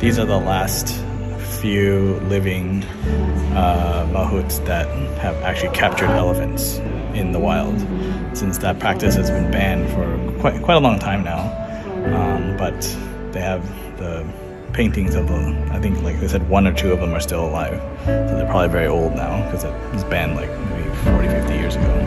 these are the last few living uh, mahouts that have actually captured elephants in the wild, since that practice has been banned for quite quite a long time now. Um, but they have the paintings of them. I think, like they said, one or two of them are still alive, so they're probably very old now because it was banned like maybe 40, 50 years ago.